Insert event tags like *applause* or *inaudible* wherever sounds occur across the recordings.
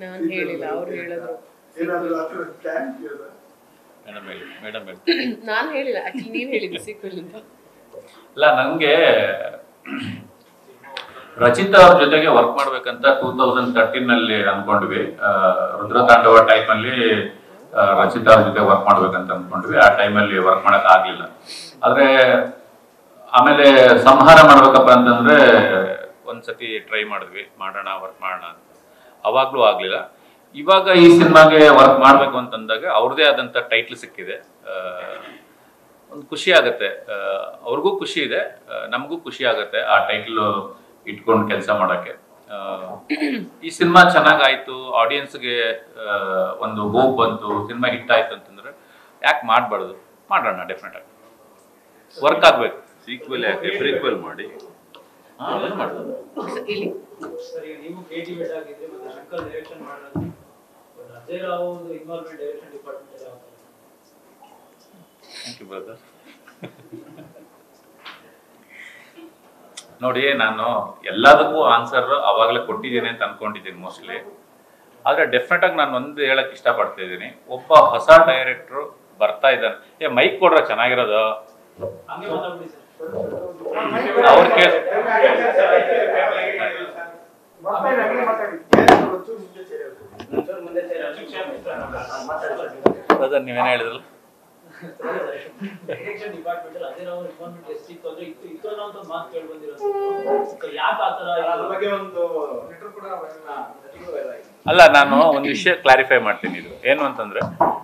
ನಾನ್ ಹೇಳಿಲ್ಲ, ಅವ್ರು ಹೇಳಿದ್ರು. *coughs* ನಾನು ಆಕ್ಚುಲಿ ಹೇಳಿದ್ದು ಸೀಕ್ವೆಲ್ ಅಂತ. ಇಲ್ಲ ನನಗೆ ರಚಿತಾ ಅವ್ರ ಜೊತೆಗೆ ವರ್ಕ್ ಮಾಡ್ಬೇಕಂತ ಟೂ ತೌಸಂಡ್ ತರ್ಟೀನ್ನಲ್ಲಿ ಅನ್ಕೊಂಡ್ವಿ. ಆ, ರುದ್ರತಾಂಡವ ಟೈಮ್ ಅಲ್ಲಿ ರಚಿತಾ ಅವ್ರ ಜೊತೆ ವರ್ಕ್ ಮಾಡ್ಬೇಕಂತ ಅನ್ಕೊಂಡ್ವಿ. ಆ ಟೈಮಲ್ಲಿ ವರ್ಕ್ ಮಾಡಕ್ ಆಗ್ಲಿಲ್ಲ. ಆದ್ರೆ ಆಮೇಲೆ ಸಂಹಾರ ಮಾಡ್ಬೇಕಪ್ಪ ಅಂತಂದ್ರೆ ಒಂದ್ಸತಿ ಟ್ರೈ ಮಾಡಿದ್ವಿ, ಮಾಡೋಣ ವರ್ಕ್ ಮಾಡೋಣ ಅಂತ. ಅವಾಗಲೂ ಆಗಲಿಲ್ಲ. ಇವಾಗ ಈ ಸಿನಿಮಾಗೆ ವರ್ಕ್ ಮಾಡಬೇಕು ಅಂತಂದಾಗ ಅವ್ರದ್ದೇ ಆದಂಥ ಟೈಟ್ಲ್ ಸಿಕ್ಕಿದೆ. ಒಂದು ಖುಷಿ ಆಗುತ್ತೆ. ಅವ್ರಿಗೂ ಖುಷಿ ಇದೆ. ನಮಗೂ ಖುಷಿ ಆಗುತ್ತೆ ಆ ಟೈಟ್ಲು ಇಟ್ಕೊಂಡು ಕೆಲಸ ಮಾಡೋಕ್ಕೆ. ಈ ಸಿನಿಮಾ ಚೆನ್ನಾಗಾಯಿತು ಆಡಿಯನ್ಸ್ಗೆ ಒಂದು ಹೋಪ್ ಬಂತು, ಸಿನಿಮಾ ಹಿಟ್ ಆಯಿತು ಅಂತಂದ್ರೆ ಯಾಕೆ ಮಾಡಬಾರ್ದು? ಮಾಡೋಣ ಡೆಫಿನೆಟ್ ಆಗಿ. ವರ್ಕ್ ಆಗಬೇಕು. ಸೀಕ್ವೆಲ್ ಯಾಕೆ? ಪ್ರೀಕ್ವೆಲ್ ಮಾಡಿ. ಹಾ, ಅದನ್ನ ಮಾಡೋದು So, ಇಲ್ಲಿ. ಸರ್ ನೀವು ಕೆ ಟಿ ಮತ್ತೆ ಶಂಕರ್ ಡೈರೆಕ್ಷನ್ ಮಾಡೋದು Ajay Rao involvement direction department ಯಾವ ಥರ ಥ್ಯಾಂಕ್ ಯು ಬ್ರದರ್ ನೋಡಿ ನಾನು ಎಲ್ಲದಕ್ಕೂ ಆನ್ಸರ್ ಅವಾಗಲೇ ಕೊಟ್ಟಿದ್ದೇನೆ ಅಂತ ಅನ್ಕೊಂಡಿದ್ದೀನಿ ಮೋಸ್ಟ್ಲಿ ಆದ್ರೆ ಡೆಫಿನೆಟ್ ಆಗಿ ನಾನು ಒಂದು ಹೇಳಕ್ ಇಷ್ಟಪಡ್ತಾ ಇದ್ದೀನಿ. ಒಬ್ಬ ಹೊಸ ಡೈರೆಕ್ಟ್ರು ಬರ್ತಾ ಇದ್ದಾನೆ. ಏ ಮೈಕ್ ಕೊಡ್ರ ಚೆನ್ನಾಗಿರೋದು? ಹಂಗೆ ಮಾತಾಡ್ಬಿಡಿ ಸರ್. ಅವ್ರ ಕೇಸ್ ಬ್ರದರ್ ನೀವೇನು ಹೇಳಿದ್ರಲ್ಲ? ಡೈರೆಕ್ಷನ್ ಡಿಪಾರ್ಟ್ಮೆಂಟ್ ಅಲ್ಲಿ ಅಜಯ್ ರಾವ್ ಇನ್ವಾಲ್ವ್ಮೆಂಟ್ ಎಷ್ಟಿತ್ತು ಅಂದ್ರೆ ಇತ್ತು ಇತ್ತು ಅನ್ನೋ ಒಂದು ಮಾತು ಕೇಳಿ ಬಂದಿರೋದು. ಯಾಕೆ ಆ ಥರ ಅದ್ರ ಬಗ್ಗೆ ಒಂದು ಲೆಟರ್ ಕೂಡ ಅಲ್ಲ ನಾನು ಒಂದು ವಿಷಯ ಕ್ಲಾರಿಫೈ ಮಾಡ್ತೀನಿ ಇದು. ಏನು ಅಂತಂದ್ರೆ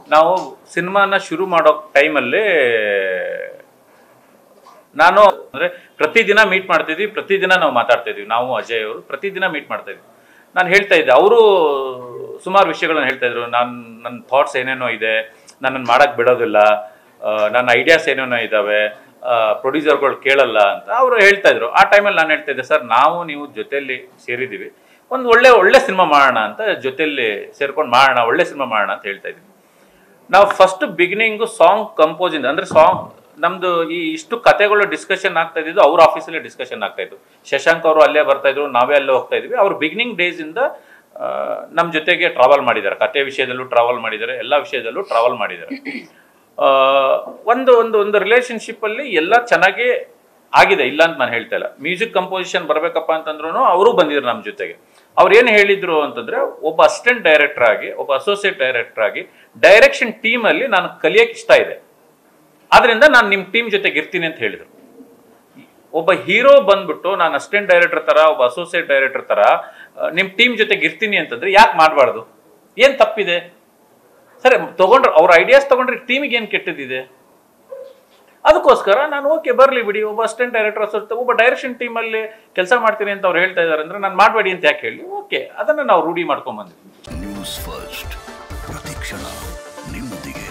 ನಾವು ಸಿನಿಮಾನ ಶುರು ಮಾಡೋ ಟೈಮಲ್ಲಿ ನಾನು ಅಂದ್ರೆ ಪ್ರತಿದಿನ ಮೀಟ್ ಮಾಡ್ತಿದ್ವಿ, ಪ್ರತಿದಿನ ನಾವು ಮಾತಾಡ್ತಾ ಇದ್ವಿ ನಾವು ಅಜಯ್ ಅವರು ಪ್ರತಿದಿನ ಮೀಟ್ ಮಾಡ್ತಾ ಇದ್ವಿ ನಾನು ಹೇಳ್ತಾ ಇದ್ದೆ, ಅವರು ಸುಮಾರು ವಿಷಯಗಳನ್ನ ಹೇಳ್ತಾ ಇದ್ರು. ನಾನು ನನ್ನ ಥಾಟ್ಸ್ ಏನೇನೋ ಇದೆ ನನ್ನನ್ನು ಮಾಡಕ್ಕೆ ಬಿಡೋದಿಲ್ಲ ನನ್ನ ಐಡಿಯಾಸ್ ಏನೇನೋ ಇದ್ದಾವೆ ಪ್ರೊಡ್ಯೂಸರ್ಗಳು ಕೇಳಲ್ಲ ಅಂತ ಅವರು ಹೇಳ್ತಾ ಇದ್ರು. ಆ ಟೈಮಲ್ಲಿ ನಾನು ಹೇಳ್ತಾ ಇದ್ದೆ, ಸರ್, ನಾವು ನೀವು ಜೊತೆಯಲ್ಲಿ ಸೇರಿದ್ದೀವಿ. ಒಂದು ಒಳ್ಳೆ ಒಳ್ಳೆ ಸಿನಿಮಾ ಮಾಡೋಣ ಅಂತ ಜೊತೆಯಲ್ಲಿ ಸೇರ್ಕೊಂಡು ಮಾಡೋಣ, ಒಳ್ಳೆ ಸಿನಿಮಾ ಮಾಡೋಣ ಅಂತ ಹೇಳ್ತಾ ಇದ್ದೀವಿ ನಾವು ಫಸ್ಟ್ ಬಿಗಿನಿಂಗು ಸಾಂಗ್ ಕಂಪೋಸಿಂದ ಅಂದರೆ ಸಾಂಗ್ ನಮ್ದು ಈ ಇಷ್ಟು ಕತೆಗಳು ಡಿಸ್ಕಷನ್ ಆಗ್ತಾ ಇದ್ದು ಅವ್ರ ಆಫೀಸಲ್ಲೇ ಡಿಸ್ಕಷನ್ ಆಗ್ತಾ ಇತ್ತು. ಶಶಾಂಕ್ ಅವರು ಅಲ್ಲೇ ಬರ್ತಾ ಇದ್ರು, ನಾವೇ ಅಲ್ಲೇ ಹೋಗ್ತಾ ಇದ್ವಿ. ಅವ್ರು ಬಿಗಿನಿಂಗ್ ಡೇಸ್ ಇಂದ ನಮ್ಮ ನಮ್ ಜೊತೆಗೆ ಟ್ರಾವೆಲ್ ಮಾಡಿದ್ದಾರೆ. ಕತೆ ವಿಷಯದಲ್ಲೂ ಟ್ರಾವೆಲ್ ಮಾಡಿದ್ದಾರೆ, ಎಲ್ಲ ವಿಷಯದಲ್ಲೂ ಟ್ರಾವೆಲ್ ಮಾಡಿದ್ದಾರೆ. ಒಂದು ಒಂದು ಒಂದು ರಿಲೇಶನ್ಶಿಪ್ ಅಲ್ಲಿ ಎಲ್ಲ ಚೆನ್ನಾಗಿ ಆಗಿದೆ. ಇಲ್ಲ ಅಂತ ನಾನು ಹೇಳ್ತಾ ಇಲ್ಲ. ಮ್ಯೂಸಿಕ್ ಕಂಪೋಸಿಷನ್ ಬರಬೇಕಪ್ಪ ಅಂತಂದ್ರು ಅವರು ಬಂದಿದ್ರು ನಮ್ಮ ಜೊತೆಗೆ. ಅವ್ರು ಏನು ಹೇಳಿದ್ರು ಅಂತಂದ್ರೆ, ಒಬ್ಬ ಅಸಿಸ್ಟೆಂಟ್ ಡೈರೆಕ್ಟರ್ ಆಗಿ, ಒಬ್ಬ ಅಸೋಸಿಯೇಟ್ ಡೈರೆಕ್ಟರ್ ಆಗಿ ಡೈರೆಕ್ಷನ್ ಅಲ್ಲಿ ನಾನು ಕಲಿಯಕ್ಕೆ ಇಷ್ಟ ಇದೆ. ಆದ್ರಿಂದ ನಾನು ನಿಮ್ಮ ಟೀಮ್ ಜೊತೆಗೆ ಇರ್ತೀನಿ ಅಂತ ಹೇಳಿದ್ರು. ಒಬ್ಬ ಹೀರೋ ಬಂದ್ಬಿಟ್ಟು ನಾನು ಅಸಿಸ್ಟೆಂಟ್ ಡೈರೆಕ್ಟರ್ ತರ, ಒಬ್ಬ ಅಸೋಸಿಯೇಟ್ ಡೈರೆಕ್ಟರ್ ತರ ನಿಮ್ಮ ನಿಮ್ ಟೀಮ್ ಜೊತೆಗೆ ಇರ್ತೀನಿ ಅಂತಂದ್ರೆ ಯಾಕೆ ಮಾಡಬಾರ್ದು? ಏನ್ ತಪ್ಪಿದೆ? ಸರಿ, ತಗೊಂಡ್ರೆ, ಅವ್ರ ಐಡಿಯಾಸ್ ತಗೊಂಡ್ರೆ ಟೀಮಿಗೆ ಏನು ಕೆಟ್ಟದಿದೆ? ಅದಕ್ಕೋಸ್ಕರ ನಾನು ಓಕೆ ಬರಲಿ ಬಿಡಿ, ಒಬ್ಬ ಅಸಿಸ್ಟೆಂಟ್ ಡೈರೆಕ್ಟರ್ ಅಸೋಸಿಯೇಟ್ ಒಬ್ಬ ಡೈರೆಕ್ಷನ್ ಟೀಮಲ್ಲಿ ಕೆಲಸ ಮಾಡ್ತೀನಿ ಅಂತ ಅವ್ರು ಹೇಳ್ತಾ ಇದ್ದಾರೆ ಅಂದ್ರೆ ನಾನು ಮಾಡಬೇಡಿ ಅಂತ ಯಾಕೆ ಹೇಳಿ? ಓಕೆ ಅದನ್ನ ನಾವು ರೂಢಿ ಮಾಡ್ಕೊಂಡ್ ಬಂದ್ವಿ. ನ್ಯೂಸ್ ಫಸ್ಟ್ ನಿಮ್ಮೊಂದಿಗೆ.